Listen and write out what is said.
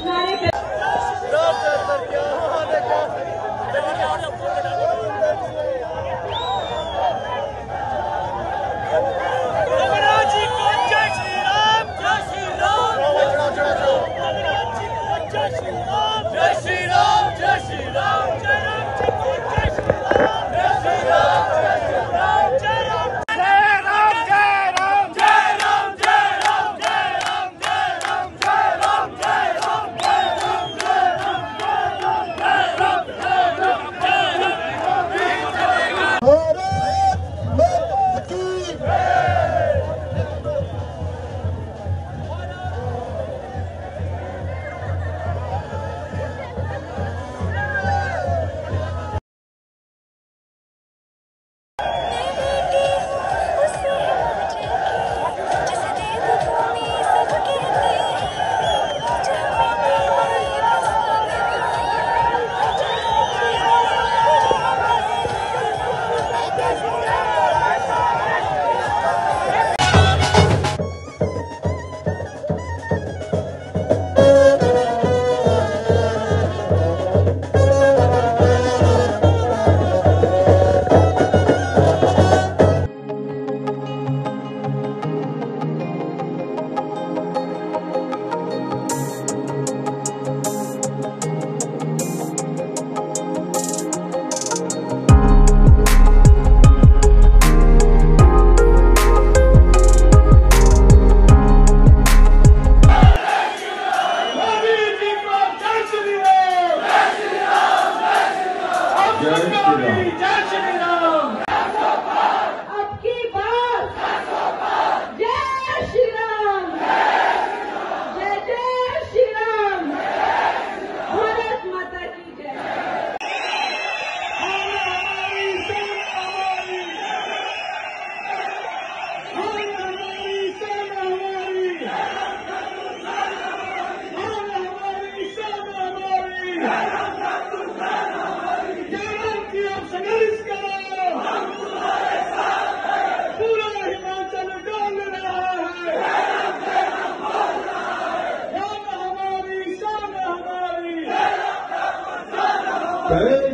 नारे 열 개다. Amen.